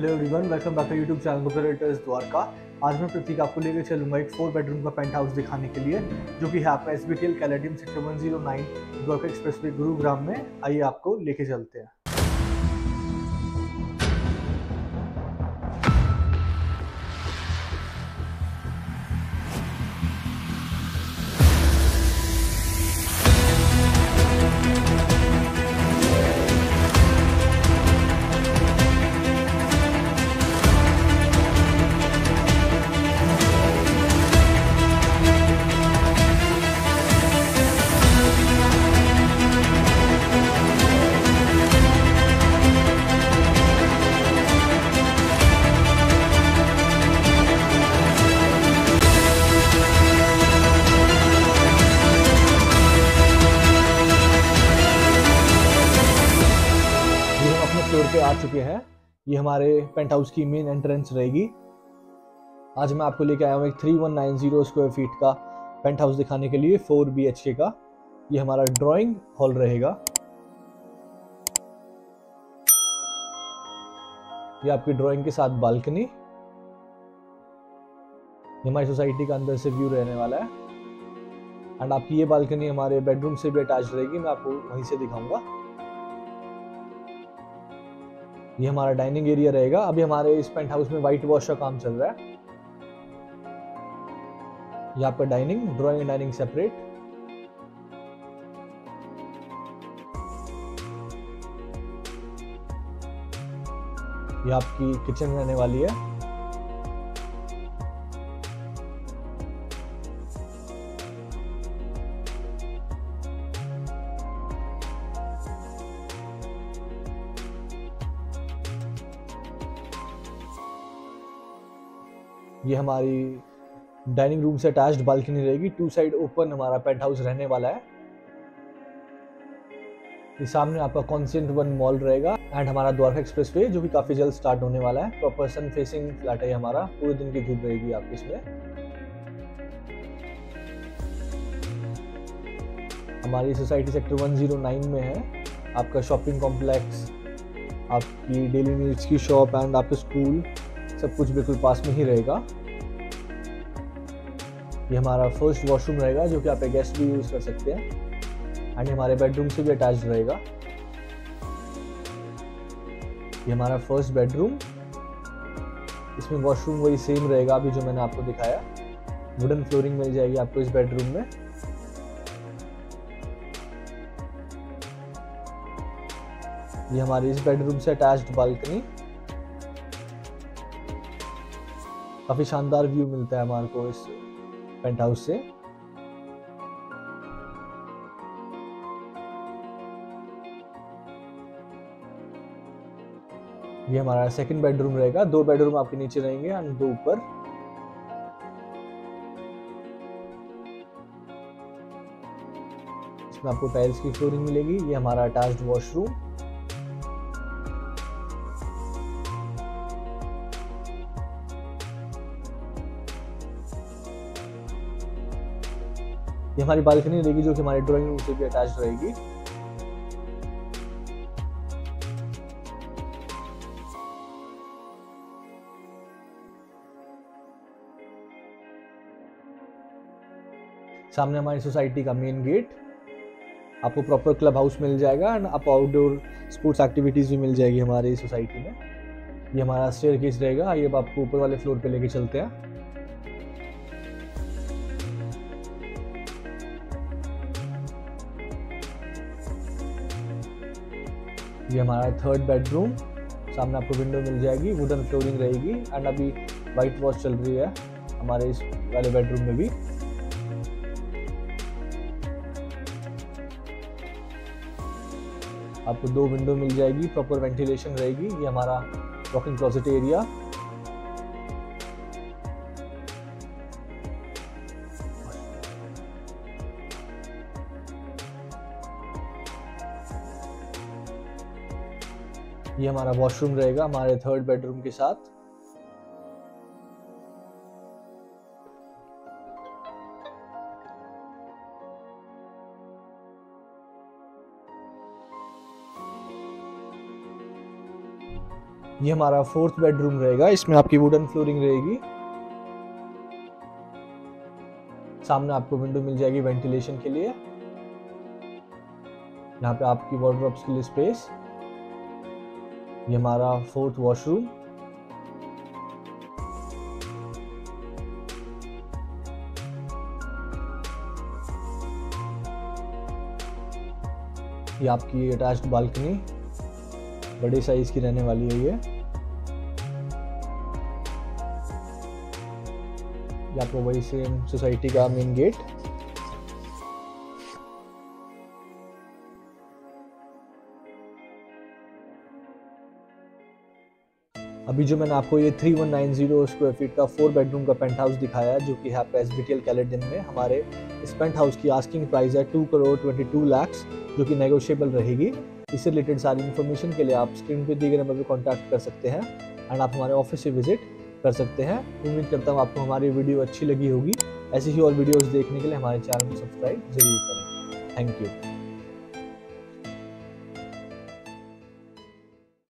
Hello everyone welcome back to YouTube channel operators Dwarka आज मैं प्रतीक आपको लेकर चलूँगा एक फोर बेडरूम का पेंट हाउस दिखाने के लिए, जो कि है आपका S B T L Caladium sector one zero nine Dwarka expressway Gurugram में। आइए आपको लेके चलते हैं। आ चुके हैं। ये हमारे पेंट हाउस की मेन एंट्रेंस रहेगी। आज मैं आपको लेके आया हूँ एक three one nine zero square feet का पेंट हाउस दिखाने के लिए फोर बी एच के का। ये हमारा ड्राइंग हॉल रहेगा। ये आपकी ड्राइंग के साथ बालकनी हमारी सोसाइटी का अंदर से व्यू रहने वाला है। एंड आपकी ये बालकनी हमारे बेडरूम से भी अटैच रहेगी। मैं आपको वहीं से दिखाऊँगा। ये हमारा डाइनिंग एरिया रहेगा। अभी हमारे इस पेंट हाउस में व्हाइट वॉश का काम चल रहा है। यहाँ पर डाइनिंग ड्राइंग डाइनिंग सेपरेट ये आपकी किचन रहने वाली है। ये हमारी डाइनिंग रूम से अटैच्ड बालकनी रहेगी। टू साइड ओपन हमारा पेंट हाउस रहने वाला है। ये सामने आपका कॉन्सेंट वन मॉल रहेगा एंड हमारा द्वारका एक्सप्रेस वे जो कि काफ़ी जल्द स्टार्ट होने वाला है। प्रॉपर सन फेसिंग फ्लैट है हमारा। पूरे दिन की धूप रहेगी आपकी इसमें। हमारी सोसाइटी सेक्टर 109 में है। आपका शॉपिंग कॉम्प्लेक्स आपकी डेली नीड्स की शॉप एंड आपके स्कूल सब कुछ बिल्कुल पास में ही रहेगा। ये हमारा फ़र्स्ट वॉशरूम रहेगा, जो कि आप गेस्ट भी यूज़ कर सकते हैं। एंड हमारे बेडरूम से भी अटैच रहेगा। ये हमारा फ़र्स्ट बेडरूम इसमें वॉशरूम वही सेम रहेगा अभी जो मैंने आपको दिखाया। वुडन फ्लोरिंग मिल जाएगी आपको इस बेडरूम में। ये हमारी इस बेडरूम से अटैच्ड बालकनी काफ़ी शानदार व्यू मिलता है हमारे को इस पेंट हाउस से। ये हमारा सेकंड बेडरूम रहेगा। दो बेडरूम आपके नीचे रहेंगे एंड दो ऊपर। इसमें आपको टाइल्स की फ्लोरिंग मिलेगी। ये हमारा अटैच्ड वॉशरूम ये हमारी बालकनी रहेगी जो कि हमारे ड्राइंग रूम से भी अटैच रहेगी। सामने हमारी सोसाइटी का मेन गेट आपको प्रॉपर क्लब हाउस मिल जाएगा एंड आपको आउटडोर स्पोर्ट्स एक्टिविटीज़ भी मिल जाएगी हमारी सोसाइटी में। ये हमारा स्टेयर केस रहेगा। आइए आपको ऊपर वाले फ्लोर पे लेके चलते हैं। ये हमारा थर्ड बेडरूम सामने आपको विंडो मिल जाएगी वुडन फ्लोरिंग रहेगी एंड अभी वाइट वॉश चल रही है हमारे इस वाले बेडरूम में भी। आपको दो विंडो मिल जाएगी प्रॉपर वेंटिलेशन रहेगी, ये हमारा वॉकिंग क्लोजेट एरिया ये हमारा वॉशरूम रहेगा, हमारे थर्ड बेडरूम के साथ। ये हमारा फोर्थ बेडरूम रहेगा, इसमें आपकी वुडन फ्लोरिंग रहेगी। सामने आपको विंडो मिल जाएगी वेंटिलेशन के लिए। यहाँ पे आपकी वार्ड्रोब्स के लिए स्पेस ये हमारा फोर्थ वॉशरूम। ये आपकी अटैच्ड बालकनी बड़े साइज़ की रहने वाली है ये। ये आपको वही सेम सोसाइटी का मेन गेट अभी जो मैंने आपको ये 3190 स्क्वायर फीट का फोर बेडरूम का पेंट हाउस दिखाया, जो कि है आपका S B T L Caledon में, हमारे इस पेंट हाउस की आस्किंग प्राइस है two crore twenty two lakhs जो कि नेगोशिएबल रहेगी। इससे रिलेटेड सारी इन्फॉर्मेशन के लिए आप स्क्रीन पे दिए गए नंबर पर कॉन्टैक्ट कर सकते हैं एंड आप हमारे ऑफ़िस से विज़िट कर सकते हैं। उम्मीद करता हूँ आपको हमारी वीडियो अच्छी लगी होगी। ऐसी ही और वीडियोज़ देखने के लिए हमारे चैनल को सब्सक्राइब ज़रूर करें। Thank you